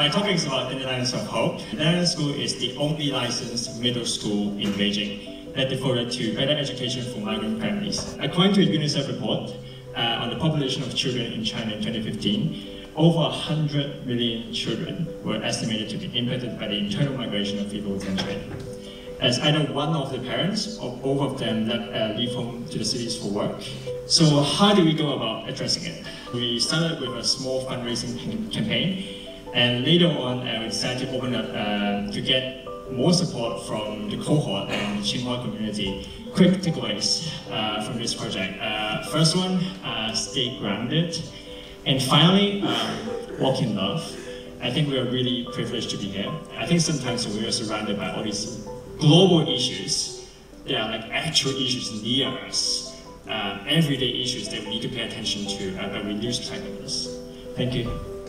My topic is about Dandelions of Hope. Dandelions School is the only licensed middle school in Beijing that devoted to better education for migrant families. According to a UNICEF report uh, on the population of children in China in 2015, over 100 million children were estimated to be impacted by the internal migration of people within China. As either one of the parents or both of them that uh, leave home to the cities for work. So how do we go about addressing it? We started with a small fundraising campaign and later on uh, we decided to open up uh, to get more support from the cohort and the Tsinghua community. Quick takeaways uh, from this project. Uh, first one, uh, stay grounded. And finally, um, walk in love. I think we are really privileged to be here. I think sometimes we are surrounded by all these global issues. They are like actual issues near us, uh, everyday issues that we need to pay attention to, uh, but we lose track of this. Thank you.